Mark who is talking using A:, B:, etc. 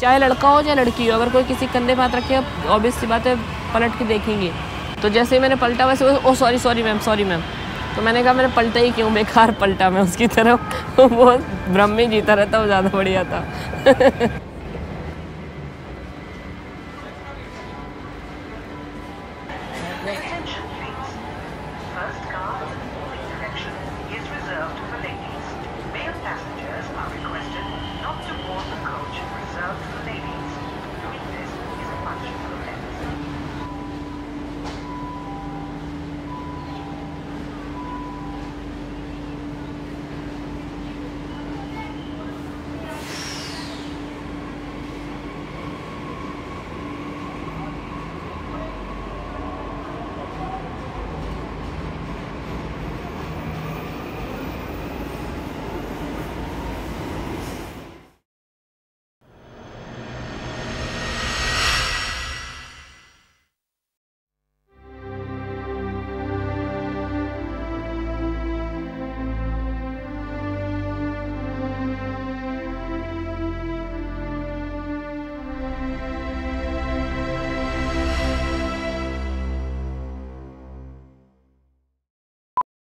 A: चाहे लड़का हो चाहे लड़की हो अगर कोई किसी कंधे पर हाथ रखे ऑब्वियस सी बात है पलट के देखेंगे। तो जैसे ही मैंने पलटा वैसे ओ sorry sorry ma'am sorry ma'am तो मैंने कहा मैंने पलटा ही क्यों? बेकार पलटा मैं उसकी तरफ़। वो भ्रम में जीता रहता वो ज़्यादा बढ़िया था। First